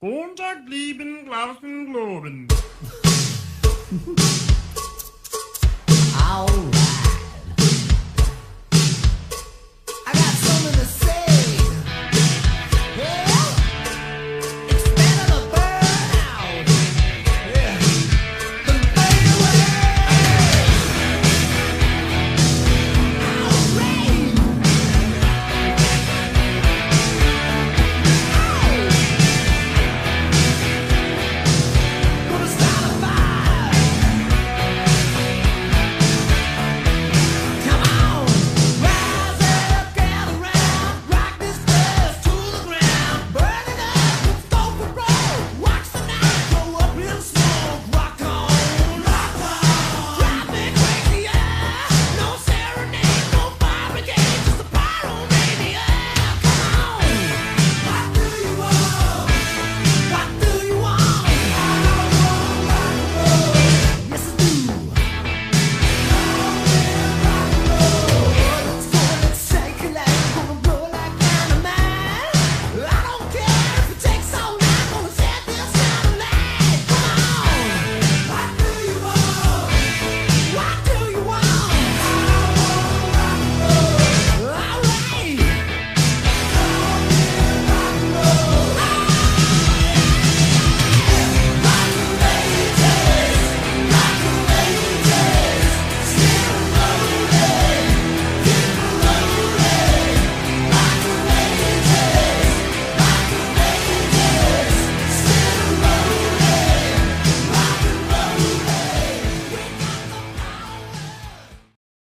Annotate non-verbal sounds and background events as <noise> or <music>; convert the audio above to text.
Montag lieben, glauben, globen. <laughs>